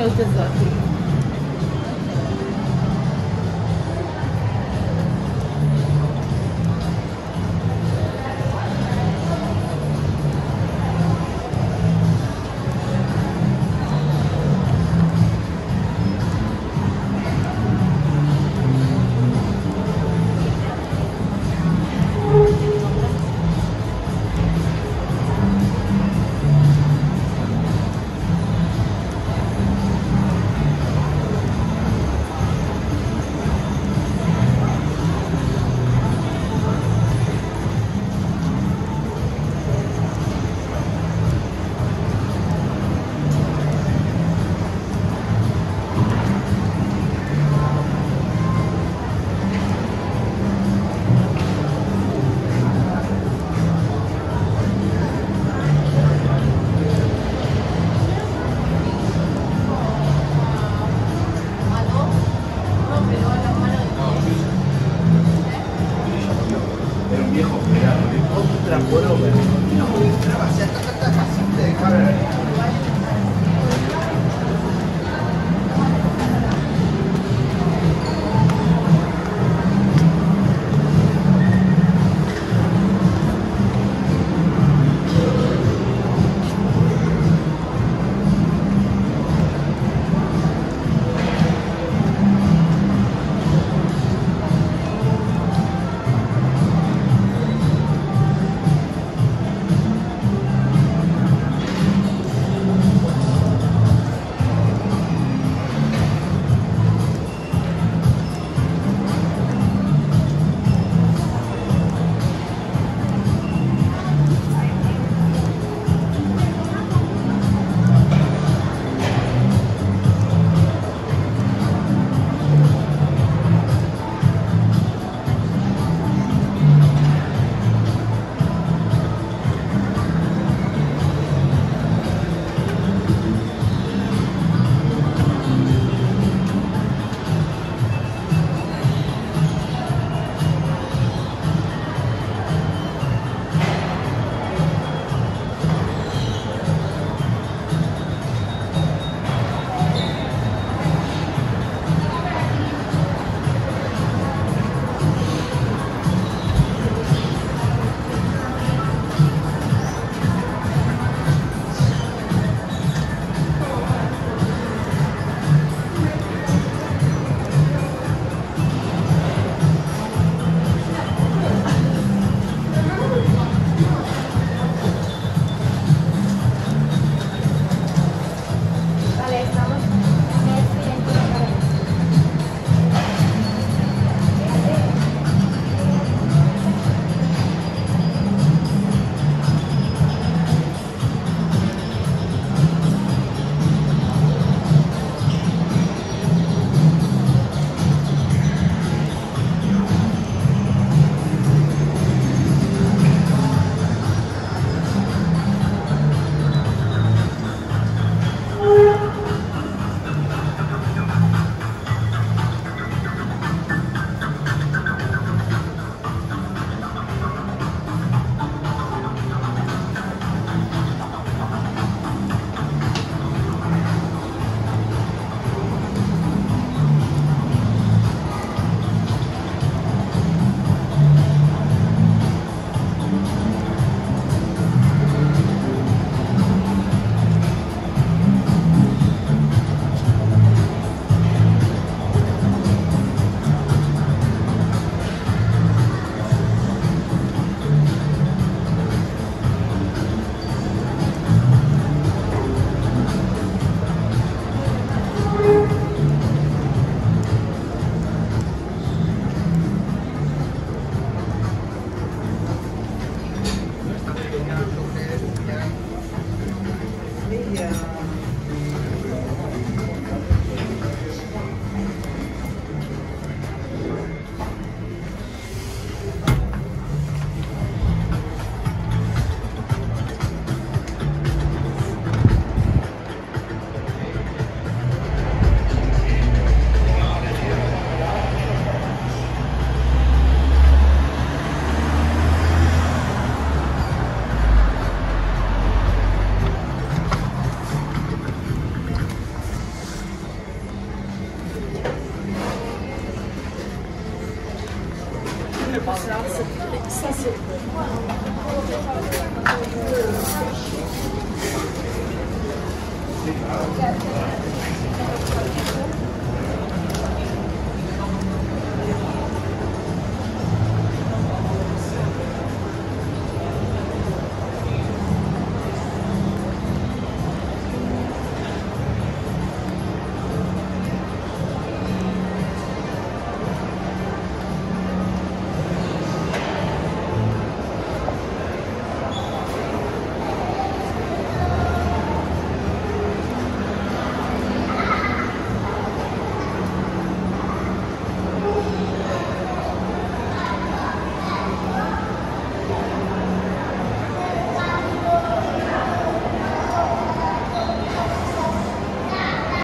Snoop is lucky.